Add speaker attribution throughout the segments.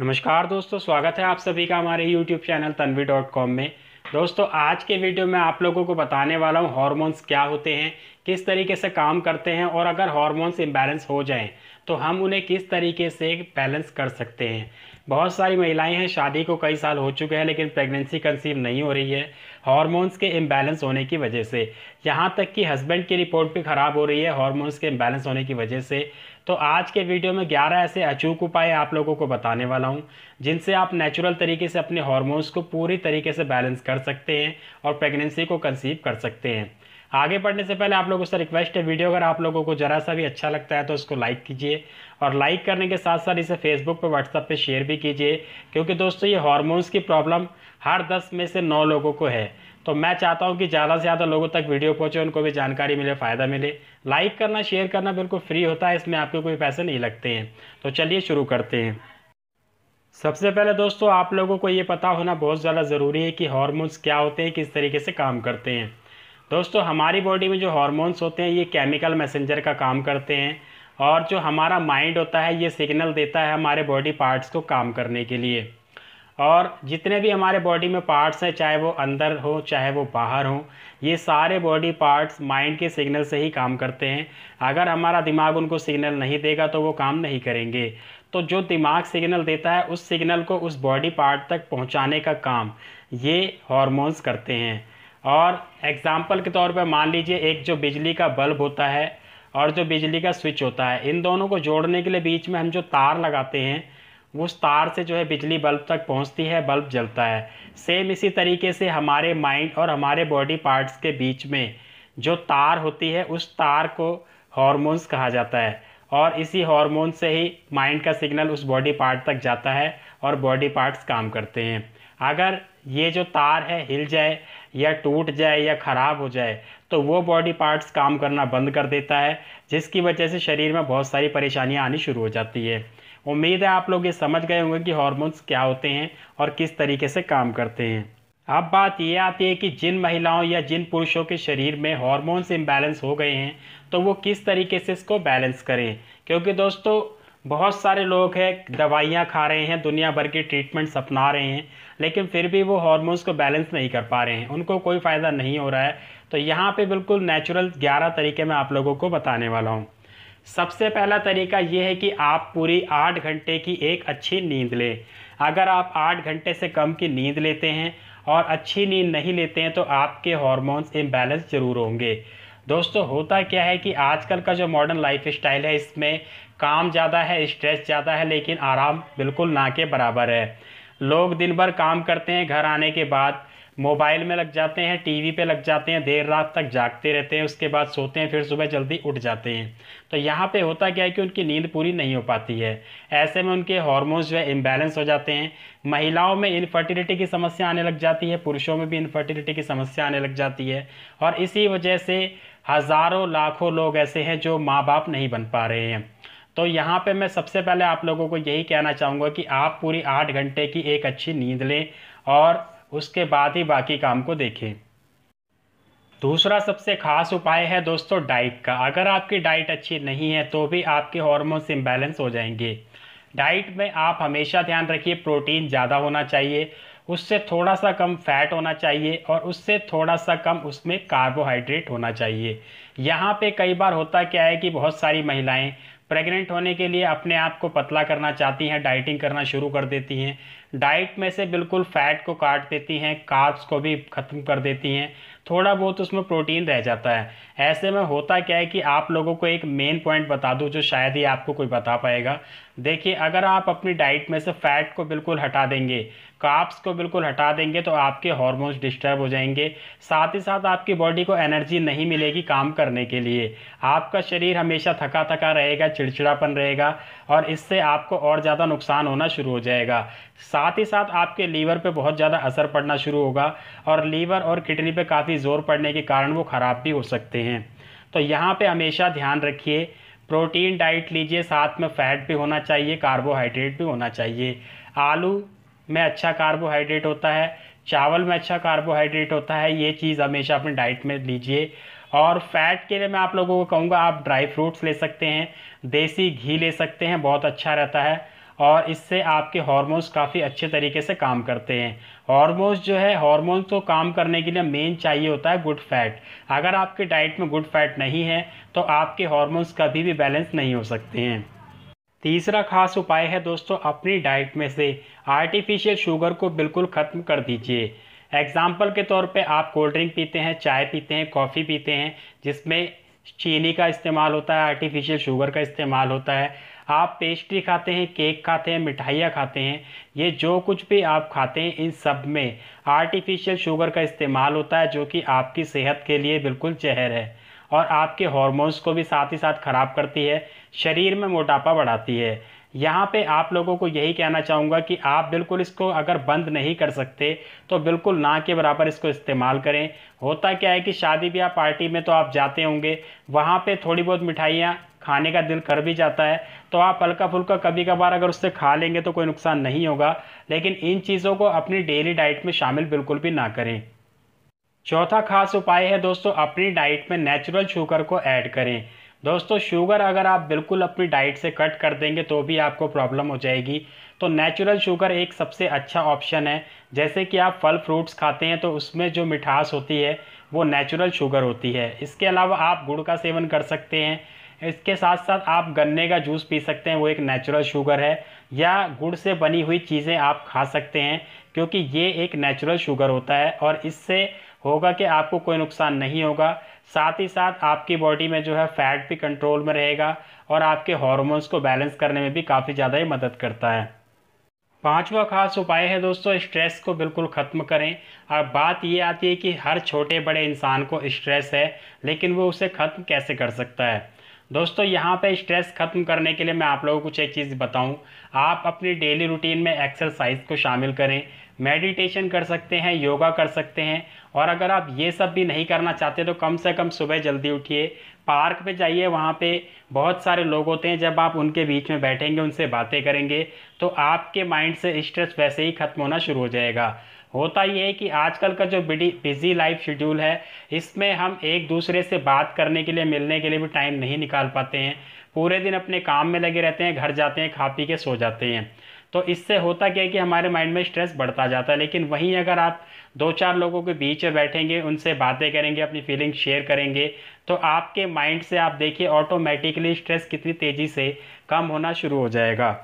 Speaker 1: नमस्कार दोस्तों, स्वागत है आप सभी का हमारे YouTube channel Tanvi dot com में। दोस्तों, आज के वीडियो में आप लोगों को बताने वाला हूँ हॉर्मोन्स क्या होते हैं, किस तरीके से काम करते हैं और अगर हॉर्मोन्स इम्बैलेंस हो जाएँ तो हम उन्हें किस तरीके से बैलेंस कर सकते हैं? बहुत सारी महिलाएँ हैं, शादी को कई साल हो चुके हैं, लेकिन प्रेगनेंसी कंसीव नहीं हो रही है। हार्मोन्स के इम्बैलेंस होने की वजह से। यहाँ तक कि हस्बैंड की रिपोर्ट भी ख़राब हो रही है हार्मोन्स के इम्बैलेंस होने की वजह से। तो आज के वीडियो में 11 ऐसे अचूक उपाय आप लोगों को बताने वाला हूँ, जिनसे आप नेचुरल तरीके से अपने हार्मोन्स को पूरी तरीके से बैलेंस कर सकते हैं और प्रेगनेंसी को कंसीव कर सकते हैं। आगे बढ़ने से पहले आप लोगों से रिक्वेस्ट है वीडियो अगर आप लोगों को ज़रा सा भी अच्छा लगता है तो उसको लाइक कीजिए। और लाइक करने के साथ साथ इसे फेसबुक पर व्हाट्सएप पे शेयर भी कीजिए। क्योंकि दोस्तों, ये हार्मोन्स की प्रॉब्लम हर दस में से नौ लोगों को है। तो मैं चाहता हूँ कि ज़्यादा से ज़्यादा लोगों तक वीडियो पहुँचे, उनको भी जानकारी मिले, फ़ायदा मिले। लाइक करना शेयर करना बिल्कुल फ्री होता है, इसमें आपके कोई पैसे नहीं लगते हैं। तो चलिए शुरू करते हैं। सबसे पहले दोस्तों, आप लोगों को ये पता होना बहुत ज़्यादा ज़रूरी है कि हार्मोन्स क्या होते हैं, किस तरीके से काम करते हैं। दोस्तों, हमारी बॉडी में जो हार्मोन्स होते हैं, ये केमिकल मैसेंजर का काम करते हैं और जो हमारा माइंड होता है, ये सिग्नल देता है हमारे बॉडी पार्ट्स को काम करने के लिए। और जितने भी हमारे बॉडी में पार्ट्स हैं, चाहे वो अंदर हो, चाहे वो बाहर हो, ये सारे बॉडी पार्ट्स माइंड के सिग्नल से ही काम करते हैं। अगर हमारा दिमाग उनको सिग्नल नहीं देगा तो वो काम नहीं करेंगे। तो जो दिमाग सिग्नल देता है, उस सिग्नल को उस बॉडी पार्ट तक पहुँचाने का काम ये हॉर्मोन्स करते हैं। और एग्ज़ाम्पल के तौर पर मान लीजिए एक जो बिजली का बल्ब होता है और जो बिजली का स्विच होता है, इन दोनों को जोड़ने के लिए बीच में हम जो तार लगाते हैं, उस तार से जो है बिजली बल्ब तक पहुँचती है बल्ब जलता है। सेम इसी तरीके से हमारे माइंड और हमारे बॉडी पार्ट्स के बीच में जो तार होती है, उस तार को हॉर्मोन्स कहा जाता है। और इसी हार्मोन से ही माइंड का सिग्नल उस बॉडी पार्ट तक जाता है। और बॉडी पार्ट्स काम करते हैं। अगर ये जो तार है, हिल जाए या टूट जाए या ख़राब हो जाए तो वो बॉडी पार्ट्स काम करना बंद कर देता है, जिसकी वजह से शरीर में बहुत सारी परेशानियाँ आनी शुरू हो जाती है। उम्मीद है आप लोग ये समझ गए होंगे कि हॉर्मोन्स क्या होते हैं और किस तरीके से काम करते हैं। अब बात ये आती है कि जिन महिलाओं या जिन पुरुषों के शरीर में हार्मोन्स इम्बैलेंस हो गए हैं तो वो किस तरीके से इसको बैलेंस करें? क्योंकि दोस्तों बहुत सारे लोग हैं, दवाइयाँ खा रहे हैं, दुनिया भर की ट्रीटमेंट्स अपना रहे हैं, लेकिन फिर भी वो हार्मोन्स को बैलेंस नहीं कर पा रहे हैं। उनको कोई फ़ायदा नहीं हो रहा है। तो यहाँ पे बिल्कुल नेचुरल ग्यारह तरीके मैं आप लोगों को बताने वाला हूँ। सबसे पहला तरीका ये है कि आप पूरी आठ घंटे की एक अच्छी नींद लें। अगर आप आठ घंटे से कम की नींद लेते हैं और अच्छी नींद नहीं लेते हैं तो आपके हॉर्मोन्स इम्बैलेंस ज़रूर होंगे। दोस्तों, होता क्या है कि आजकल का जो मॉडर्न लाइफ स्टाइल है, इसमें काम ज़्यादा है स्ट्रेस ज़्यादा है, लेकिन आराम बिल्कुल ना के बराबर है। लोग दिन भर काम करते हैं, घर आने के बाद मोबाइल में लग जाते हैं, टीवी पे लग जाते हैं, देर रात तक जागते रहते हैं, उसके बाद सोते हैं, फिर सुबह जल्दी उठ जाते हैं। तो यहाँ पे होता क्या है कि उनकी नींद पूरी नहीं हो पाती है। ऐसे में उनके हॉर्मोन्स जो है इम्बैलेंस हो जाते हैं। महिलाओं में इनफर्टिलिटी की समस्या आने लग जाती है, पुरुषों में भी इनफर्टिलिटी की समस्या आने लग जाती है। और इसी वजह से हज़ारों लाखों लोग ऐसे हैं जो माँ बाप नहीं बन पा रहे हैं। तो यहाँ पे मैं सबसे पहले आप लोगों को यही कहना चाहूँगा कि आप पूरी आठ घंटे की एक अच्छी नींद लें और उसके बाद ही बाकी काम को देखें। दूसरा सबसे ख़ास उपाय है दोस्तों डाइट का। अगर आपकी डाइट अच्छी नहीं है तो भी आपके हॉर्मोन्स इम्बैलेंस हो जाएँगे। डाइट में आप हमेशा ध्यान रखिए, प्रोटीन ज़्यादा होना चाहिए, उससे थोड़ा सा कम फैट होना चाहिए और उससे थोड़ा सा कम उसमें कार्बोहाइड्रेट होना चाहिए। यहाँ पे कई बार होता क्या है कि बहुत सारी महिलाएँ प्रेग्नेंट होने के लिए अपने आप को पतला करना चाहती हैं, डाइटिंग करना शुरू कर देती हैं। डाइट में से बिल्कुल फैट को काट देती हैं, कार्ब्स को भी ख़त्म कर देती हैं। थोड़ा बहुत उसमें प्रोटीन रह जाता है। ऐसे में होता क्या है कि आप लोगों को एक मेन पॉइंट बता दूँ जो शायद ही आपको कोई बता पाएगा। देखिए, अगर आप अपनी डाइट में से फैट को बिल्कुल हटा देंगे काप्स को बिल्कुल हटा देंगे तो आपके हॉर्मोन्स डिस्टर्ब हो जाएँगे। साथ ही साथ आपकी बॉडी को एनर्जी नहीं मिलेगी काम करने के लिए। आपका शरीर हमेशा थका थका रहेगा, चिड़चिड़ापन रहेगा, और इससे आपको और ज़्यादा नुकसान होना शुरू हो जाएगा। साथ ही साथ आपके लीवर पे बहुत ज़्यादा असर पड़ना शुरू होगा, और लीवर और किडनी पे काफ़ी ज़ोर पड़ने के कारण वो ख़राब भी हो सकते हैं। तो यहाँ पे हमेशा ध्यान रखिए, प्रोटीन डाइट लीजिए, साथ में फ़ैट भी होना चाहिए, कार्बोहाइड्रेट भी होना चाहिए। आलू में अच्छा कार्बोहाइड्रेट होता है, चावल में अच्छा कार्बोहाइड्रेट होता है, ये चीज़ हमेशा अपनी डाइट में लीजिए। और फैट के लिए मैं आप लोगों को कहूँगा, आप ड्राई फ्रूट्स ले सकते हैं, देसी घी ले सकते हैं, बहुत अच्छा रहता है। और इससे आपके हार्मोन्स काफ़ी अच्छे तरीके से काम करते हैं। हार्मोन्स जो है हार्मोन्स को काम करने के लिए मेन चाहिए होता है गुड फैट अगर आपके डाइट में गुड फैट नहीं है तो आपके हार्मोन्स कभी भी बैलेंस नहीं हो सकते हैं। तीसरा खास उपाय है दोस्तों, अपनी डाइट में से आर्टिफिशियल शुगर को बिल्कुल ख़त्म कर दीजिए। एग्ज़ाम्पल के तौर पे आप कोल्ड ड्रिंक पीते हैं, चाय पीते हैं कॉफ़ी पीते हैं, जिसमें चीनी का इस्तेमाल होता है आर्टिफिशियल शुगर का इस्तेमाल होता है। आप पेस्ट्री खाते हैं, केक खाते हैं, मिठाइयाँ खाते हैं, ये जो कुछ भी आप खाते हैं इन सब में आर्टिफिशियल शुगर का इस्तेमाल होता है जो कि आपकी सेहत के लिए बिल्कुल जहर है और आपके हॉर्मोन्स को भी साथ ही साथ ख़राब करती है, शरीर में मोटापा बढ़ाती है। यहाँ पे आप लोगों को यही कहना चाहूँगा कि आप बिल्कुल इसको अगर बंद नहीं कर सकते तो बिल्कुल ना के बराबर इसको इस्तेमाल करें। होता क्या है कि शादी ब्याह पार्टी में तो आप जाते होंगे, वहाँ पे थोड़ी बहुत मिठाइयाँ खाने का दिल कर भी जाता है तो आप हल्का फुल्का कभी कभार अगर उससे खा लेंगे तो कोई नुकसान नहीं होगा, लेकिन इन चीज़ों को अपनी डेली डाइट में शामिल बिल्कुल भी ना करें। चौथा खास उपाय है दोस्तों, अपनी डाइट में नेचुरल शुगर को ऐड करें। दोस्तों शुगर अगर आप बिल्कुल अपनी डाइट से कट कर देंगे तो भी आपको प्रॉब्लम हो जाएगी। तो नेचुरल शुगर एक सबसे अच्छा ऑप्शन है। जैसे कि आप फल फ्रूट्स खाते हैं तो उसमें जो मिठास होती है, वो नेचुरल शुगर होती है। इसके अलावा आप गुड़ का सेवन कर सकते हैं। इसके साथ साथ आप गन्ने का जूस पी सकते हैं, वो एक नेचुरल शुगर है, या गुड़ से बनी हुई चीज़ें आप खा सकते हैं, क्योंकि ये एक नेचुरल शुगर होता है, और इससे होगा कि आपको कोई नुकसान नहीं होगा। साथ ही साथ आपकी बॉडी में जो है फैट भी कंट्रोल में रहेगा, और आपके हॉर्मोन्स को बैलेंस करने में भी काफ़ी ज़्यादा ही मदद करता है। पांचवा खास उपाय है दोस्तों स्ट्रेस को बिल्कुल ख़त्म करें। और बात ये आती है कि हर छोटे बड़े इंसान को स्ट्रेस है, लेकिन वो उसे ख़त्म कैसे कर सकता है? दोस्तों, यहाँ पे स्ट्रेस ख़त्म करने के लिए मैं आप लोगों को कुछ एक चीज़ बताऊँ। आप अपनी डेली रूटीन में एक्सरसाइज को शामिल करें। मेडिटेशन कर सकते हैं योगा कर सकते हैं। और अगर आप ये सब भी नहीं करना चाहते तो कम से कम सुबह जल्दी उठिए। पार्क पे जाइए, वहाँ पे बहुत सारे लोग होते हैं, जब आप उनके बीच में बैठेंगे, उनसे बातें करेंगे तो आपके माइंड से स्ट्रेस वैसे ही ख़त्म होना शुरू हो जाएगा। होता ये है कि आजकल का जो बिज़ी लाइफ शेड्यूल है, इसमें हम एक दूसरे से बात करने के लिए, मिलने के लिए भी टाइम नहीं निकाल पाते हैं। पूरे दिन अपने काम में लगे रहते हैं, घर जाते हैं, खा पी के सो जाते हैं। तो इससे होता क्या है कि हमारे माइंड में स्ट्रेस बढ़ता जाता है, लेकिन वहीं अगर आप दो चार लोगों के बीच में बैठेंगे, उनसे बातें करेंगे, अपनी फीलिंग शेयर करेंगे तो आपके माइंड से आप देखिए ऑटोमेटिकली स्ट्रेस कितनी तेज़ी से कम होना शुरू हो जाएगा।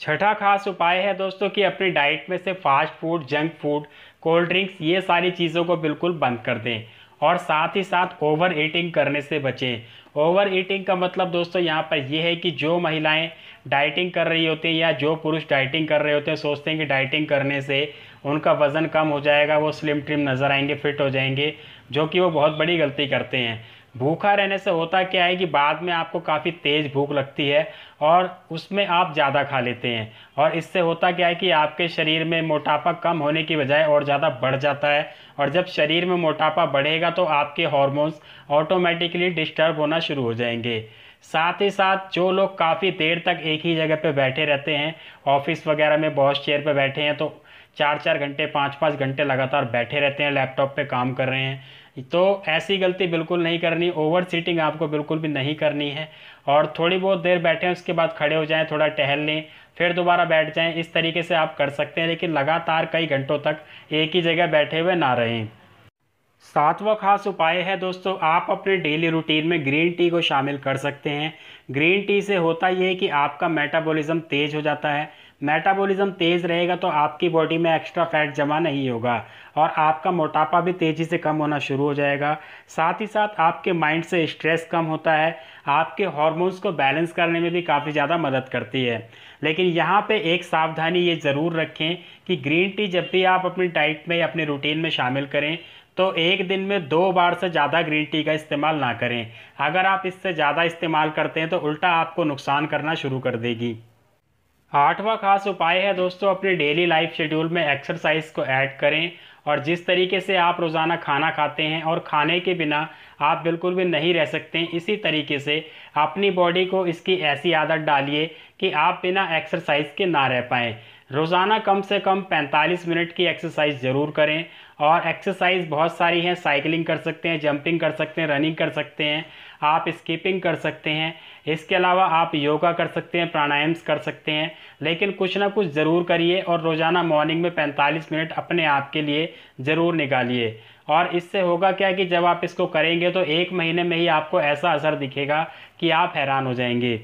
Speaker 1: छठा खास उपाय है दोस्तों कि अपनी डाइट में से fast food junk food cold drinks ये सारी चीज़ों को बिल्कुल बंद कर दें और साथ ही साथ ओवर ईटिंग करने से बचें। ओवर ईटिंग का मतलब दोस्तों यहाँ पर यह है कि जो महिलाएँ डाइटिंग कर रही होती हैं या जो पुरुष डाइटिंग कर रहे होते हैं, सोचते हैं कि डाइटिंग करने से उनका वज़न कम हो जाएगा, वो स्लिम ट्रिम नज़र आएँगे, फिट हो जाएँगे, जो कि वो बहुत बड़ी गलती करते हैं। भूखा रहने से होता क्या है कि बाद में आपको काफ़ी तेज़ भूख लगती है और उसमें आप ज़्यादा खा लेते हैं। और इससे होता क्या है कि आपके शरीर में मोटापा कम होने की बजाय और ज़्यादा बढ़ जाता है और जब शरीर में मोटापा बढ़ेगा तो आपके हॉर्मोन्स ऑटोमेटिकली डिस्टर्ब होना शुरू हो जाएँगे। साथ ही साथ जो लोग काफ़ी देर तक एक ही जगह पे बैठे रहते हैं, ऑफ़िस वगैरह में बॉस चेयर पे बैठे हैं तो चार चार घंटे पाँच पाँच घंटे लगातार बैठे रहते हैं, लैपटॉप पे काम कर रहे हैं। तो ऐसी गलती बिल्कुल नहीं करनी ओवर सीटिंग आपको बिल्कुल भी नहीं करनी है। और थोड़ी बहुत देर बैठें उसके बाद खड़े हो जाएँ, थोड़ा टहल लें, फिर दोबारा बैठ जाएँ, इस तरीके से आप कर सकते हैं, लेकिन लगातार कई घंटों तक एक ही जगह बैठे हुए ना रहें। सातवां खास उपाय है दोस्तों, आप अपने डेली रूटीन में ग्रीन टी को शामिल कर सकते हैं। ग्रीन टी से होता यह है कि आपका मेटाबॉलिज्म तेज़ हो जाता है। मेटाबॉलिज्म तेज़ रहेगा तो आपकी बॉडी में एक्स्ट्रा फैट जमा नहीं होगा और आपका मोटापा भी तेज़ी से कम होना शुरू हो जाएगा। साथ ही साथ आपके माइंड से स्ट्रेस कम होता है। आपके हॉर्मोन्स को बैलेंस करने में भी काफ़ी ज़्यादा मदद करती है। लेकिन यहाँ पे एक सावधानी ये ज़रूर रखें कि ग्रीन टी जब भी आप अपनी डाइट में अपने रूटीन में शामिल करें तो एक दिन में दो बार से ज़्यादा ग्रीन टी का इस्तेमाल ना करें। अगर आप इससे ज़्यादा इस्तेमाल करते हैं तो उल्टा आपको नुकसान करना शुरू कर देगी। आठवां खास उपाय है दोस्तों, अपने डेली लाइफ शेड्यूल में एक्सरसाइज को ऐड करें और जिस तरीके से आप रोज़ाना खाना खाते हैं और खाने के बिना आप बिल्कुल भी नहीं रह सकते, इसी तरीके से अपनी बॉडी को इसकी ऐसी आदत डालिए कि आप बिना एक्सरसाइज के ना रह पाएँ। रोज़ाना कम से कम 45 मिनट की एक्सरसाइज ज़रूर करें। और एक्सरसाइज बहुत सारी हैं साइकिलिंग कर सकते हैं जंपिंग कर सकते हैं रनिंग कर सकते हैं, आप स्कीपिंग कर सकते हैं। इसके अलावा आप योगा कर सकते हैं प्राणायाम्स कर सकते हैं। लेकिन कुछ ना कुछ ज़रूर करिए और रोज़ाना मॉर्निंग में 45 मिनट अपने आप के लिए ज़रूर निकालिए। और इससे होगा क्या कि जब आप इसको करेंगे तो एक महीने में ही आपको ऐसा असर दिखेगा कि आप हैरान हो जाएँगे।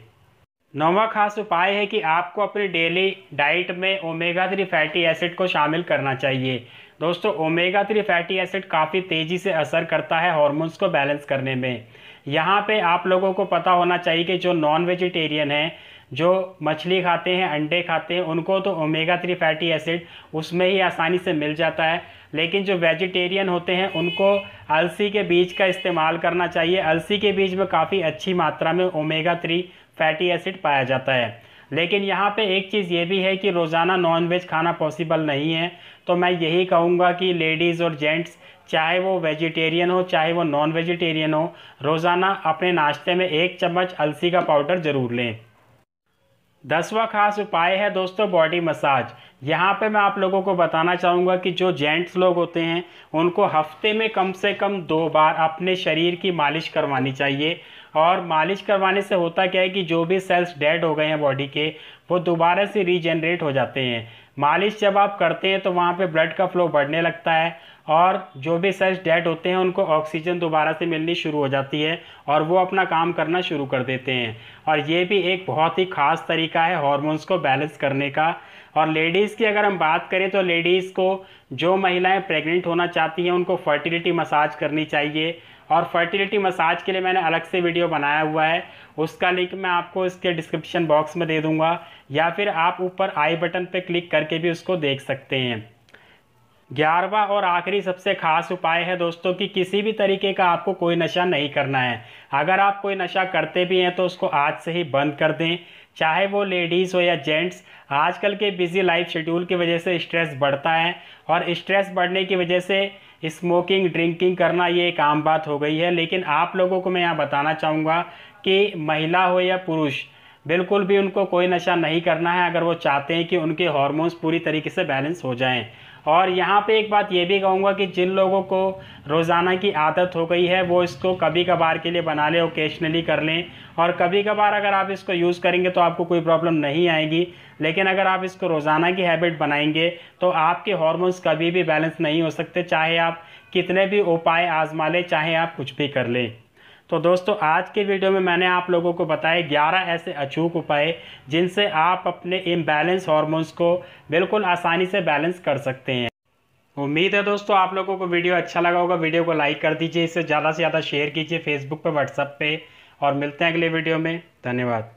Speaker 1: नौवा खास उपाय है कि आपको अपनी डेली डाइट में ओमेगा थ्री फैटी एसिड को शामिल करना चाहिए। दोस्तों ओमेगा थ्री फैटी एसिड काफ़ी तेज़ी से असर करता है हॉर्मोन्स को बैलेंस करने में। यहाँ पे आप लोगों को पता होना चाहिए कि जो नॉन वेजिटेरियन है, जो मछली खाते हैं, अंडे खाते हैं, उनको तो ओमेगा थ्री फैटी एसिड उसमें ही आसानी से मिल जाता है। लेकिन जो वेजिटेरियन होते हैं, उनको अलसी के बीज का इस्तेमाल करना चाहिए। अलसी के बीज में काफ़ी अच्छी मात्रा में ओमेगा थ्री फैटी एसिड पाया जाता है। लेकिन यहाँ पे एक चीज़ ये भी है कि रोज़ाना नॉन वेज खाना पॉसिबल नहीं है। तो मैं यही कहूँगा कि लेडीज़ और जेंट्स चाहे वो वेजिटेरियन हो, चाहे वो नॉन वेजिटेरियन हो, रोज़ाना अपने नाश्ते में एक चम्मच अलसी का पाउडर ज़रूर लें। दसवा खास उपाय है दोस्तों बॉडी मसाज यहाँ पे मैं आप लोगों को बताना चाहूँगा कि जो जेंट्स लोग होते हैं, उनको हफ़्ते में कम से कम दो बार अपने शरीर की मालिश करवानी चाहिए। और मालिश करवाने से होता क्या है कि जो भी सेल्स डेड हो गए हैं बॉडी के, वो दोबारा से रीजनरेट हो जाते हैं। मालिश जब आप करते हैं तो वहाँ पे ब्लड का फ्लो बढ़ने लगता है और जो भी सेल्स डेड होते हैं, उनको ऑक्सीजन दोबारा से मिलनी शुरू हो जाती है और वो अपना काम करना शुरू कर देते हैं। और ये भी एक बहुत ही ख़ास तरीका है हॉर्मोन्स को बैलेंस करने का। और लेडीज़ की अगर हम बात करें तो लेडीज़ को जो महिलाएँ प्रेग्नेंट होना चाहती हैं, उनको फर्टिलिटी मसाज करनी चाहिए। और फर्टिलिटी मसाज के लिए मैंने अलग से वीडियो बनाया हुआ है। उसका लिंक मैं आपको इसके डिस्क्रिप्शन बॉक्स में दे दूँगा, या फिर आप ऊपर आई बटन पर क्लिक करके भी उसको देख सकते हैं। ग्यारहवा और आखिरी सबसे खास उपाय है दोस्तों कि किसी भी तरीके का आपको कोई नशा नहीं करना है। अगर आप कोई नशा करते भी हैं तो उसको आज से ही बंद कर दें। चाहे वो लेडीज़ हो या जेंट्स आजकल के बिज़ी लाइफ शेड्यूल की वजह से स्ट्रेस बढ़ता है और स्ट्रेस बढ़ने की वजह से स्मोकिंग, ड्रिंकिंग करना ये एक आम बात हो गई है, लेकिन आप लोगों को मैं यहाँ बताना चाहूँगा कि महिला हो या पुरुष, बिल्कुल भी उनको कोई नशा नहीं करना है, अगर वो चाहते हैं कि उनके हॉर्मोन्स पूरी तरीके से बैलेंस हो जाएँ। और यहाँ पे एक बात ये भी कहूँगा कि जिन लोगों को रोज़ाना की आदत हो गई है, वो इसको कभी कभार के लिए बना लें ओकेशनली कर लें। और कभी कभार अगर आप इसको यूज़ करेंगे तो आपको कोई प्रॉब्लम नहीं आएगी। लेकिन अगर आप इसको रोज़ाना की हैबिट बनाएँगे तो आपके हॉर्मोन्स कभी भी बैलेंस नहीं हो सकते, चाहे आप कितने भी उपाय आजमा लें चाहे आप कुछ भी कर लें। तो दोस्तों, आज के वीडियो में मैंने आप लोगों को बताए 11 ऐसे अचूक उपाय जिनसे आप अपने इम्बैलेंस हॉर्मोन्स को बिल्कुल आसानी से बैलेंस कर सकते हैं। उम्मीद है दोस्तों, आप लोगों को वीडियो अच्छा लगा होगा। वीडियो को लाइक कर दीजिए, इसे ज़्यादा से ज़्यादा शेयर कीजिए फेसबुक पर व्हाट्सअप पर और मिलते हैं अगले वीडियो में। धन्यवाद।